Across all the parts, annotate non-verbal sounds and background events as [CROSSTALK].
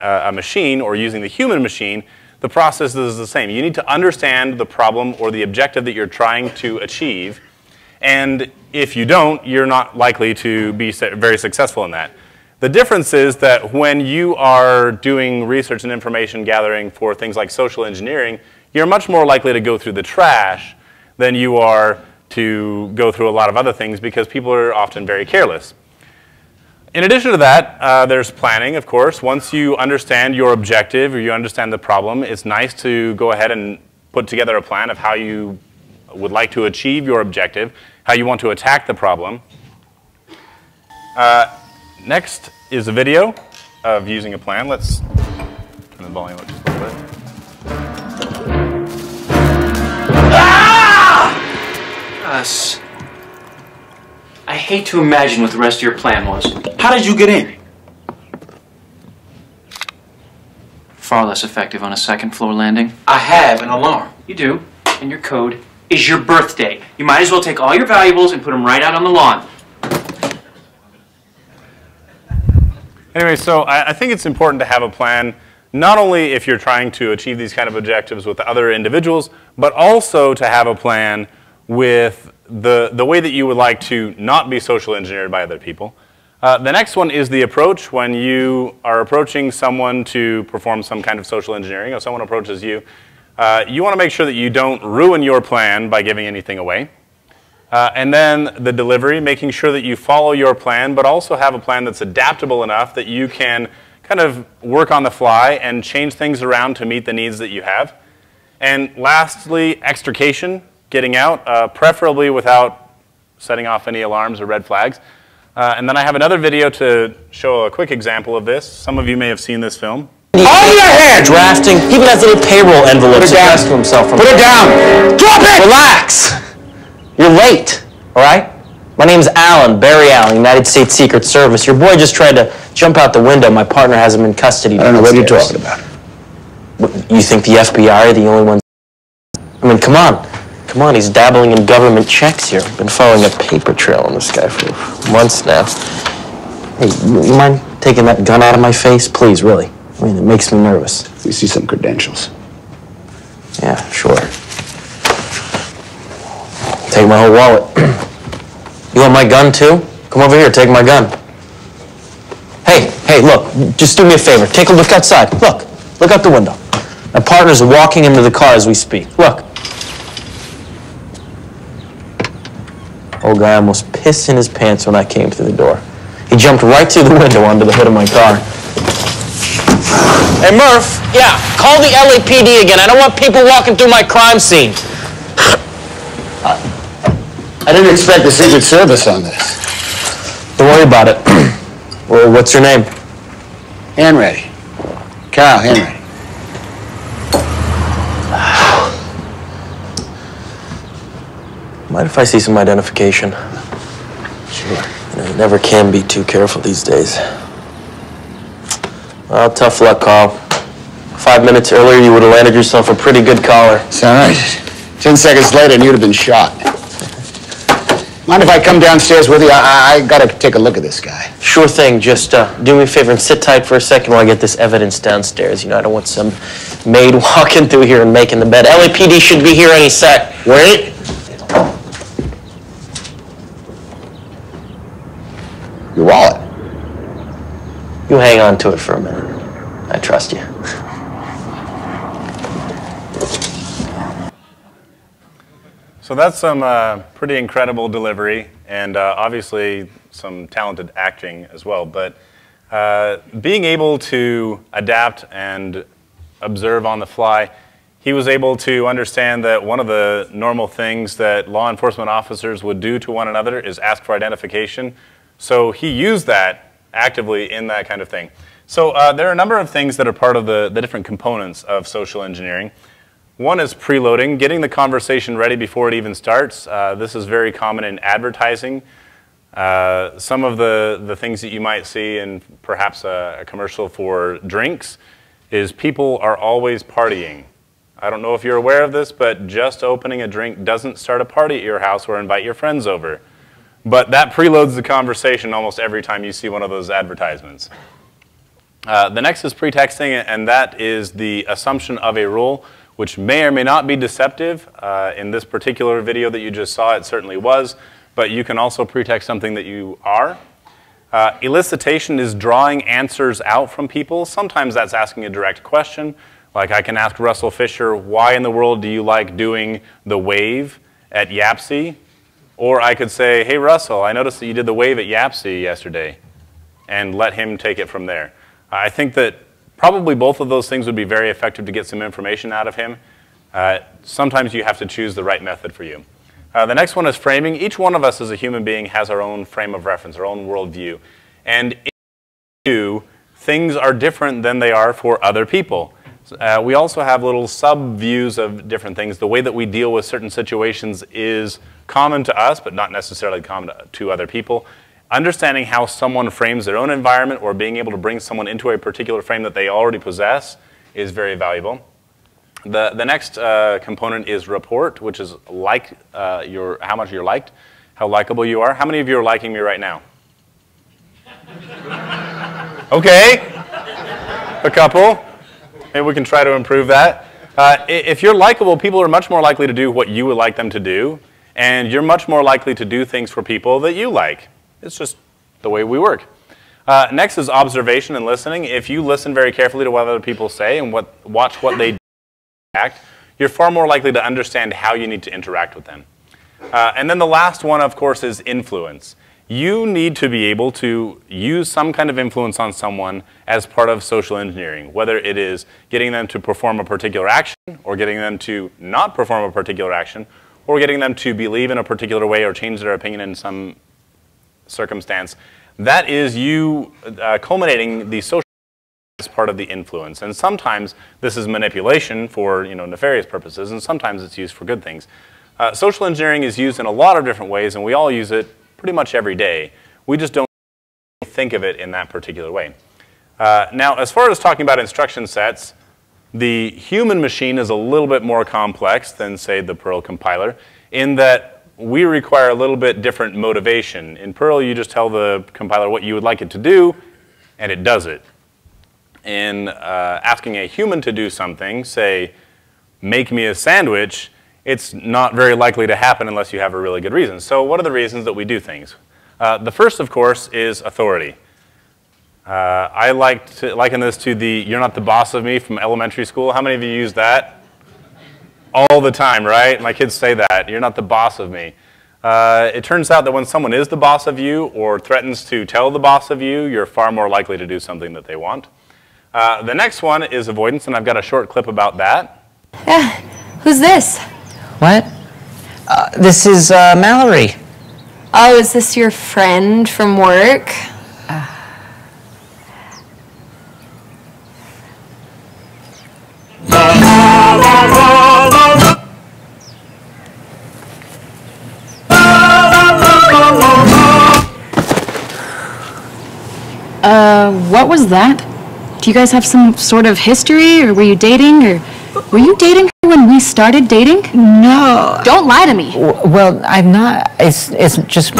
a machine or using the human machine, the process is the same. You need to understand the problem or the objective that you're trying to achieve. And if you don't, you're not likely to be very successful in that. The difference is that when you are doing research and information gathering for things like social engineering, you're much more likely to go through the trash than you are to go through a lot of other things because people are often very careless. In addition to that, uh, there's planning, of course. Once you understand your objective or you understand the problem, it's nice to go ahead and put together a plan of how you would like to achieve your objective, how you want to attack the problem. Uh, Next is a video of using a plan. Let's turn the volume up just a little bit. Ah! Us. I hate to imagine what the rest of your plan was. How did you get in? Far less effective on a second floor landing. I have an alarm. You do, and your code is your birthday. You might as well take all your valuables and put them right out on the lawn. Anyway, so I, I, think it's important to have a plan, not only if you're trying to achieve these kind of objectives with other individuals, but also to have a plan with the, the way that you would like to not be social engineered by other people. Uh, the next one is the approach. When you are approaching someone to perform some kind of social engineering, or someone approaches you, uh, you want to make sure that you don't ruin your plan by giving anything away. Uh, and then the delivery, making sure that you follow your plan, but also have a plan that's adaptable enough that you can kind of work on the fly and change things around to meet the needs that you have. And lastly, extrication, getting out, uh, preferably without setting off any alarms or red flags. Uh, and then I have another video to show a quick example of this. Some of you may have seen this film. On your head! Drafting. He even has little payroll envelopes addressed to himself. Put it down! Drop it! Relax! You're late, all right? My name's Allen, Barry Allen, United States Secret Service. Your boy just tried to jump out the window. My partner has him in custody. I don't know what you're talking about. You think the FBI are the only ones? I mean, come on. Come on, he's dabbling in government checks here. Been following a paper trail on this guy for months now. Hey, you mind taking that gun out of my face? Please, really. I mean, it makes me nervous. We see some credentials. Yeah, sure. Take my whole wallet. [CLEARS THROAT] you want my gun too? Come over here, take my gun. Hey, hey, look, just do me a favor. Take a look outside. Look, look out the window. My partner's walking into the car as we speak. Look. Old guy almost pissed in his pants when I came through the door. He jumped right through the window onto the hood of my car. Hey, Murph. Yeah, call the LAPD again. I don't want people walking through my crime scene. I didn't expect the Secret Service on this. Don't worry about it. [CLEARS THROAT] well, what's your name? Henry. Carl Henry. Mind if I see some identification? Sure. You, know, you never can be too careful these days. Well, tough luck, Carl. Five minutes earlier, you would have landed yourself a pretty good collar. It's all right. Ten seconds later, and you'd have been shot. Mind if I come downstairs with you? I, I gotta take a look at this guy. Sure thing. Just uh, do me a favor and sit tight for a second while I get this evidence downstairs. You know, I don't want some maid [LAUGHS] walking through here and making the bed. LAPD should be here any sec. Wait. Your wallet. You hang on to it for a minute. I trust you. So that's some uh, pretty incredible delivery and uh, obviously some talented acting as well. But uh, being able to adapt and observe on the fly, he was able to understand that one of the normal things that law enforcement officers would do to one another is ask for identification. So he used that actively in that kind of thing. So uh, there are a number of things that are part of the, the different components of social engineering. One is preloading, getting the conversation ready before it even starts. Uh, this is very common in advertising. Uh, some of the, the things that you might see in perhaps a, a, commercial for drinks is people are always partying. I don't know if you're aware of this, but just opening a drink doesn't start a party at your house or invite your friends over. But that preloads the conversation almost every time you see one of those advertisements. Uh, the next is pretexting, and that is the assumption of a rule, which may or may not be deceptive. Uh, in this particular video that you just saw, it certainly was, but you can also pretext something that you are. Uh, elicitation is drawing answers out from people. Sometimes that's asking a direct question. Like I can ask Russell Fisher, why in the world do you like doing the wave at YAPC? Or I could say, hey Russell, I noticed that you did the wave at YAPC yesterday, and let him take it from there. I think that probably both of those things would be very effective to get some information out of him. Uh, sometimes you have to choose the right method for you. Uh, the next one is framing. Each one of us as a human being has our own frame of reference, our own worldview. And in you, things are different than they are for other people. Uh, we also have little sub-views of different things. The way that we deal with certain situations is common to us, but not necessarily common to, other people understanding how someone frames their own environment or being able to bring someone into a particular frame that they already possess is very valuable. The, the next uh, component is rapport, which is like uh, your, how much you're liked, how likable you are. How many of you are liking me right now? [LAUGHS] okay, a couple. Maybe we can try to improve that. Uh, if you're likable, people are much more likely to do what you would like them to do, and you're much more likely to do things for people that you like. It's just the way we work. Uh, next is observation and listening. If you listen very carefully to what other people say and what, watch what they act, you're far more likely to understand how you need to interact with them. Uh, and then the last one, of course, is influence. You need to be able to use some kind of influence on someone as part of social engineering, whether it is getting them to perform a particular action, or getting them to not perform a particular action, or getting them to believe in a particular way or change their opinion in some circumstance, that is you uh, culminating the social as part of the influence. And sometimes this is manipulation for you know, nefarious purposes, and sometimes it's used for good things. Uh, social engineering is used in a lot of different ways, and we all use it pretty much every day. We just don't think of it in that particular way. Uh, now, as far as talking about instruction sets, the human machine is a little bit more complex than, say, the Perl compiler, in that we require a little bit different motivation. In Perl, you just tell the compiler what you would like it to do, and it does it. In uh, asking a human to do something, say, make me a sandwich, it's not very likely to happen unless you have a really good reason. So what are the reasons that we do things? Uh, the first, of course, is authority. Uh, I like to liken this to the you're not the boss of me from elementary school. How many of you use that? all the time, right? My kids say that. You're not the boss of me. Uh, it turns out that when someone is the boss of you or threatens to tell the boss of you, you're far more likely to do something that they want. Uh, the next one is avoidance, and I've got a short clip about that. Yeah. [LAUGHS] Who's this? What? Uh, this is uh, Mallory. Oh, is this your friend from work? Uh, what was that? Do you guys have some sort of history, or were you dating, or were you dating her when we started dating? No. Don't lie to me. W- well, I'm not. It's it's just.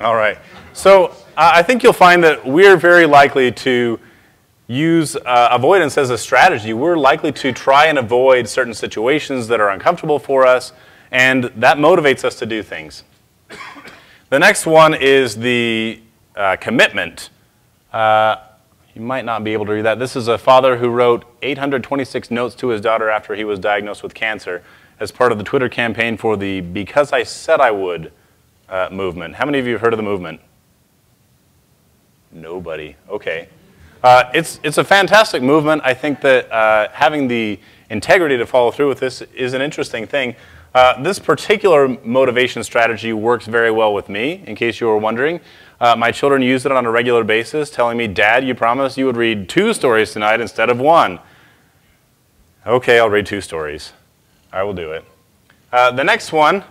All right. So uh, I think you'll find that we're very likely to use uh, avoidance as a strategy. We're likely to try and avoid certain situations that are uncomfortable for us, and that motivates us to do things. The next one is the uh, commitment. Uh, you might not be able to read that. This is a father who wrote 826 notes to his daughter after he was diagnosed with cancer as part of the Twitter campaign for the Because I Said I Would uh, movement. How many of you have heard of the movement? Nobody. Okay. Uh, it's, it's a fantastic movement. I think that uh, having the integrity to follow through with this is an interesting thing. Uh, this particular motivation strategy works very well with me, in case you were wondering. Uh, my children use it on a regular basis, telling me, Dad, you promised you would read two stories tonight instead of one. Okay, I'll read two stories. I will do it. Uh, the next one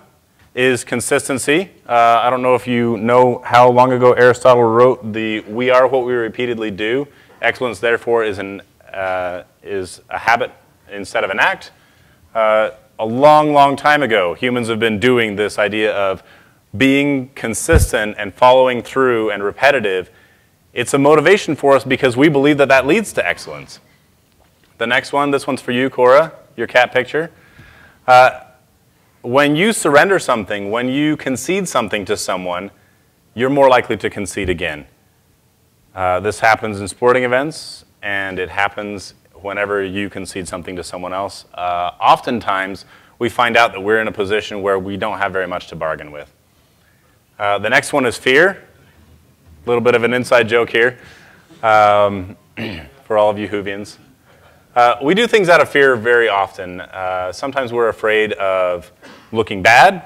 is consistency. I don't know if you know how long ago Aristotle wrote the "We are what we repeatedly do." Excellence, therefore, is an uh, is a habit instead of an act. Uh, a long, long time ago, humans have been doing this idea of being consistent and following through and repetitive. It's a motivation for us because we believe that that leads to excellence. The next one, this one's for you, Cora, your cat picture. Uh, when you surrender something, when you concede something to someone, you're more likely to concede again. Uh, this happens in sporting events, and it happens whenever you concede something to someone else. Uh, oftentimes, we find out that we're in a position where we don't have very much to bargain with. Uh, the next one is fear. A little bit of an inside joke here um, [CLEARS THROAT] for all of you Hoovians. Uh, we do things out of fear very often. Uh, sometimes we're afraid of looking bad.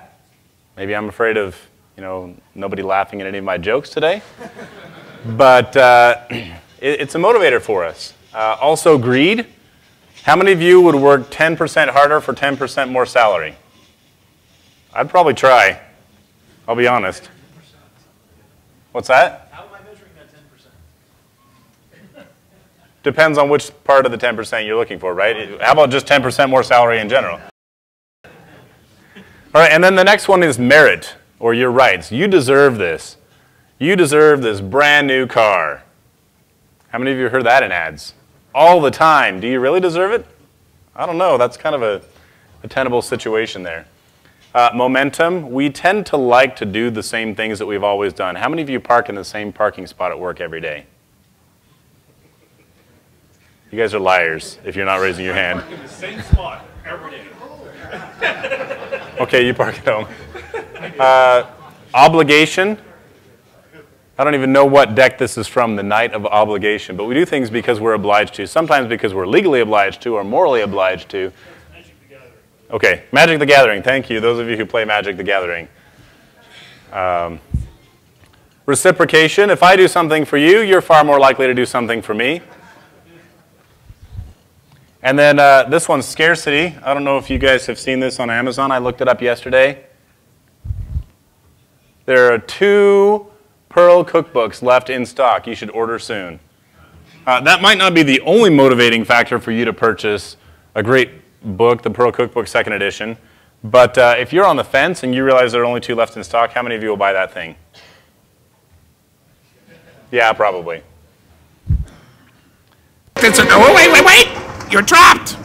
Maybe I'm afraid of, you know, nobody laughing at any of my jokes today. But uh, [CLEARS THROAT] it, it's a motivator for us. Uh, also, greed. How many of you would work 10% harder for 10% more salary? I'd probably try. I'll be honest. What's that? How am I measuring that 10%? [LAUGHS] Depends on which part of the 10% you're looking for, right? How about just 10% more salary in general? [LAUGHS] All right, and then the next one is merit, or your rights. You deserve this. You deserve this brand new car. How many of you heard that in ads? All the time. Do you really deserve it? I don't know. That's kind of a, a tenable situation there. Uh, momentum, we tend to like to do the same things that we've always done. How many of you park in the same parking spot at work every day? You guys are liars if you're not raising your hand. in the same spot every day. [LAUGHS] Okay, you park at home. Uh, obligation. I don't even know what deck this is from, the knight of obligation, but we do things because we're obliged to. Sometimes because we're legally obliged to or morally obliged to. Okay, Magic the Gathering. Thank you, those of you who play Magic the Gathering. Um, reciprocation. If I do something for you, you're far more likely to do something for me. And then uh, this one's scarcity. I don't know if you guys have seen this on Amazon. I looked it up yesterday. There are two Perl cookbooks left in stock. You should order soon. Uh, that might not be the only motivating factor for you to purchase a great book, the Perl Cookbook Second Edition. But uh, if you're on the fence and you realize there are only two left in stock, how many of you will buy that thing? Yeah, probably. Oh, wait, wait, wait! You're trapped!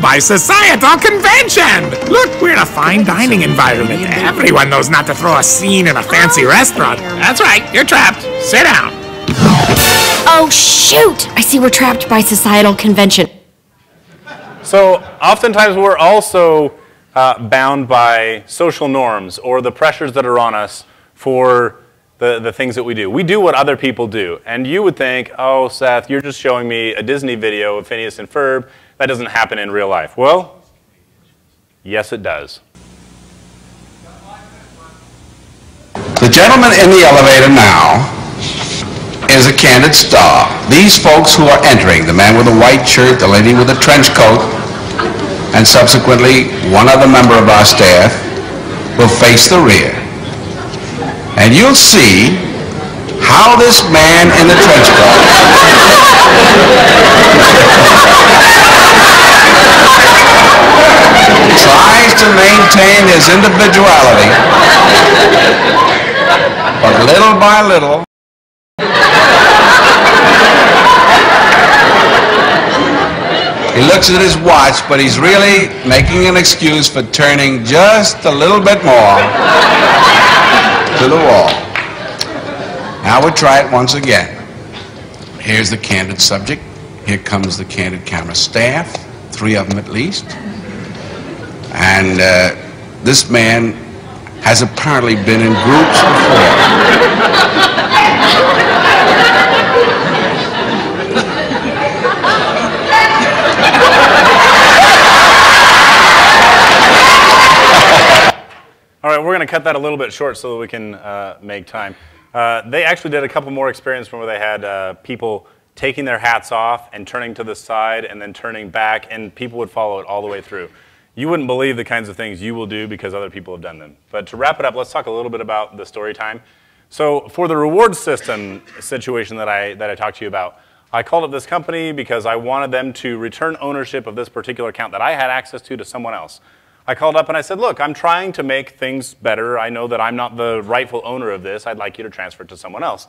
By societal convention! Look, we're in a fine dining environment. Everyone knows not to throw a scene in a fancy restaurant. That's right, you're trapped. Sit down. Oh, shoot! I see we're trapped by societal convention. So oftentimes we're also uh, bound by social norms or the pressures that are on us for the, the things that we do. We do what other people do. And you would think, oh, Seth, you're just showing me a Disney video of Phineas and Ferb. That doesn't happen in real life. Well, yes, it does. The gentleman in the elevator now is a candid star. These folks who are entering, the man with the white shirt, the lady with the trench coat, and subsequently one other member of our staff, will face the rear. And you'll see how this man in the trench coat [LAUGHS] tries to maintain his individuality, but little by little, he looks at his watch, but he's really making an excuse for turning just a little bit more to the wall. Now we'll try it once again. Here's the candid subject. Here comes the candid camera staff, three of them at least. And uh, this man has apparently been in groups before. All right, we're going to cut that a little bit short so that we can uh, make time. Uh, they actually did a couple more experiments where they had uh, people taking their hats off and turning to the side and then turning back, and people would follow it all the way through. You wouldn't believe the kinds of things you will do because other people have done them. But to wrap it up, let's talk a little bit about the story time. So for the reward system situation that I, that I talked to you about, I called up this company because I wanted them to return ownership of this particular account that I had access to to someone else. I called up and I said, look, I'm trying to make things better. I know that I'm not the rightful owner of this. I'd like you to transfer it to someone else.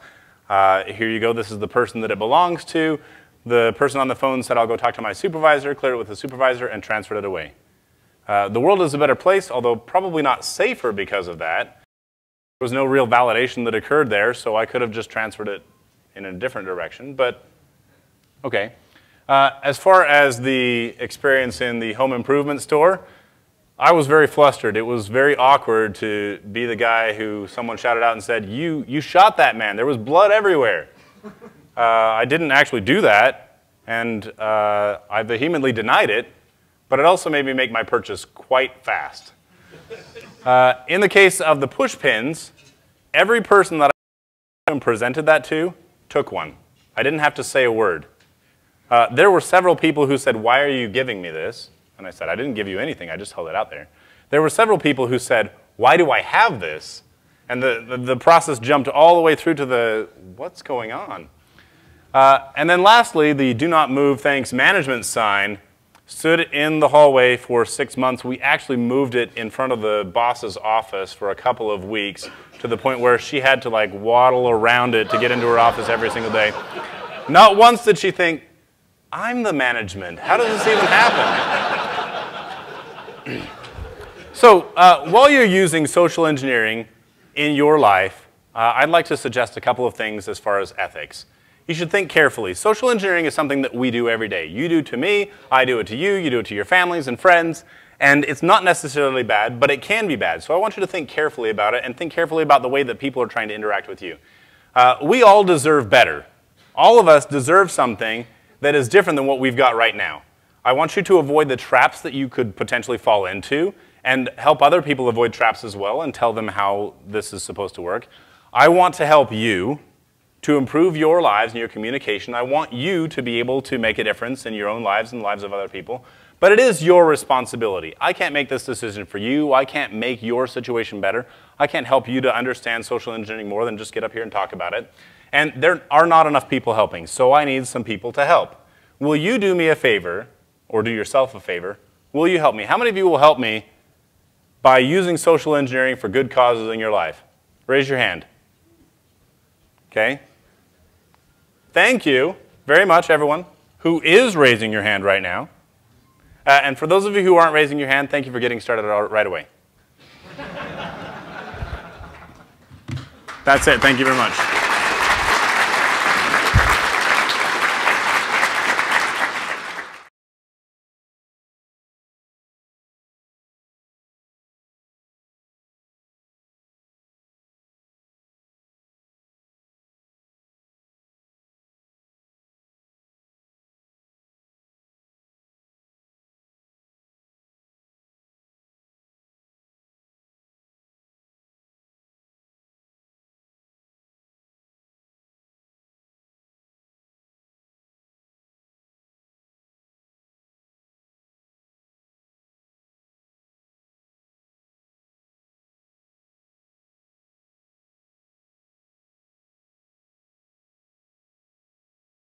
Uh, here you go. This is the person that it belongs to. The person on the phone said, I'll go talk to my supervisor, clear it with the supervisor, and transfer it away. Uh, the world is a better place, although probably not safer because of that. There was no real validation that occurred there, so I could have just transferred it in a different direction, but okay. Uh, as far as the experience in the home improvement store, I was very flustered. It was very awkward to be the guy who someone shouted out and said, you, you shot that man. There was blood everywhere. Uh, I didn't actually do that, and uh, I vehemently denied it, but it also made me make my purchase quite fast. Uh, in the case of the push pins, every person that I presented that to took one. I didn't have to say a word. Uh, there were several people who said, why are you giving me this? And I said, I didn't give you anything, I just held it out there. There were several people who said, why do I have this? And the, the, the process jumped all the way through to the, what's going on? Uh, and then lastly, the do not move thanks management sign stood in the hallway for six months. We actually moved it in front of the boss's office for a couple of weeks to the point where she had to like waddle around it to get into her office every single day. Not once did she think, I'm the management. How does this even happen? [CLEARS THROAT] so uh, while you're using social engineering in your life, uh, I'd like to suggest a couple of things as far as ethics. You should think carefully. Social engineering is something that we do every day. You do to me, I do it to you, you do it to your families and friends, and it's not necessarily bad, but it can be bad. So I want you to think carefully about it and think carefully about the way that people are trying to interact with you. Uh, we all deserve better. All of us deserve something that is different than what we've got right now. I want you to avoid the traps that you could potentially fall into and help other people avoid traps as well and tell them how this is supposed to work. I want to help you to improve your lives and your communication. I want you to be able to make a difference in your own lives and the lives of other people. But it is your responsibility. I can't make this decision for you. I can't make your situation better. I can't help you to understand social engineering more than just get up here and talk about it. And there are not enough people helping, so I need some people to help. Will you do me a favor or do yourself a favor. Will you help me? How many of you will help me by using social engineering for good causes in your life? Raise your hand. Okay? Thank you very much, everyone who is raising your hand right now. Uh, and for those of you who aren't raising your hand, thank you for getting started right away. That's it. Thank you very much.